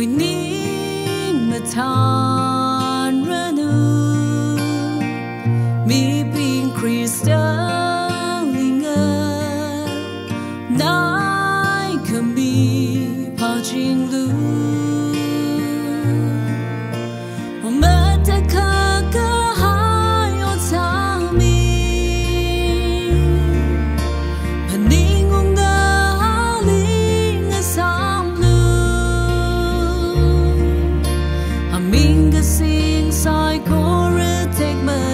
we need matan ranu mi pin kristallinga. Nai be pajing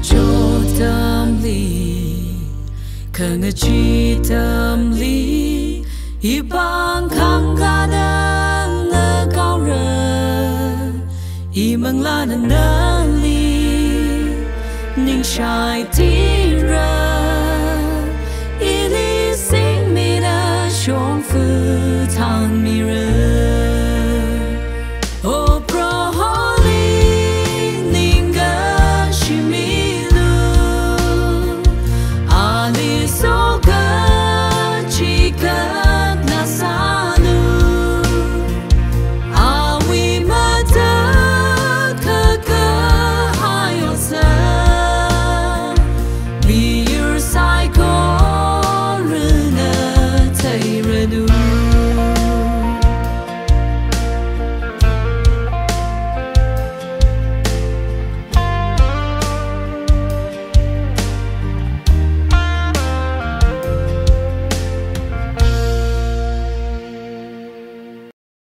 酒当礼，干戈皆当礼。一帮慷慨的高人，一帮烂的能人，宁拆的热。so